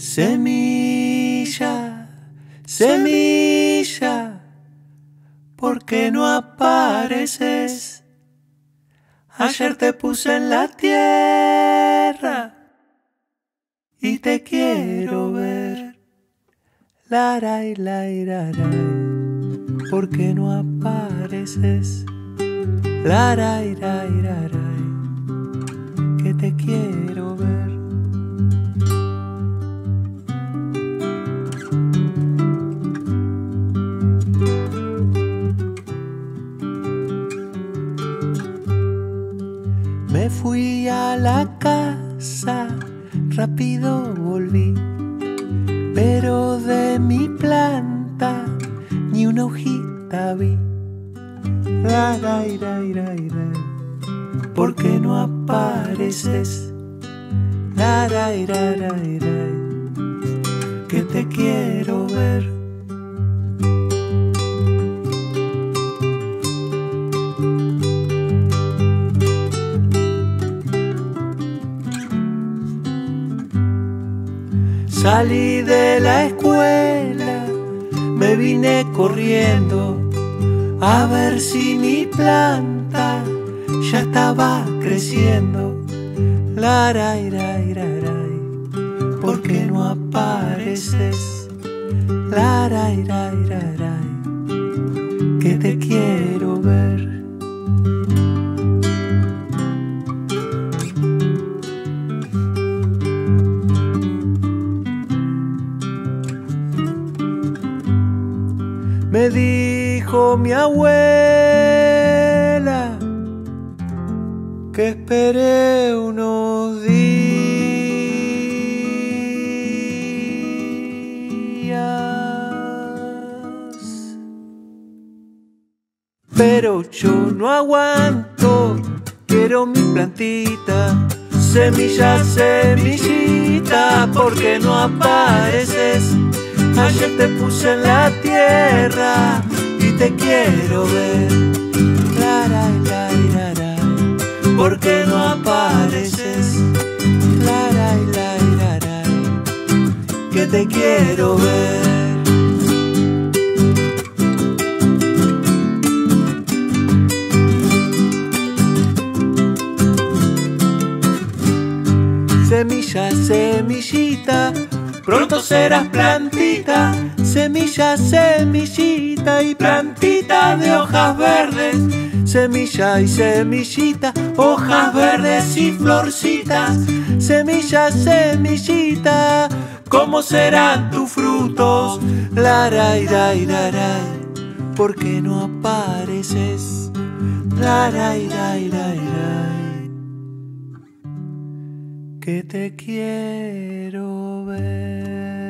Semilla, semilla, ¿por qué no apareces? Ayer te puse en la tierra y te quiero ver. Laray, laray, ¿por qué no apareces? Laray, laray, que te quiero Me fui a la casa, rápido volví, pero de mi planta ni una hojita vi. Ira, ira, ira. ¿Por qué no apareces? Que te quiero ver. Salí de la escuela, me vine corriendo a ver si mi planta ya estaba creciendo. La, ¿por qué no apareces? La, que te quiero Me dijo mi abuela que esperé unos días. Pero yo no aguanto, quiero mi plantita, semilla, semillita, porque no apareces. Ayer te puse en la tierra y te quiero ver. ¿Por qué no apareces? Que te quiero ver. Semilla, semillita, pronto serás plantita, semilla, semillita y plantita de hojas verdes, semilla y semillita, hojas verdes y florcitas, semilla, semillita, ¿cómo serán tus frutos? Laray, ray, laray, ¿por qué no apareces? Laray, ray, ray, que te quiero ver.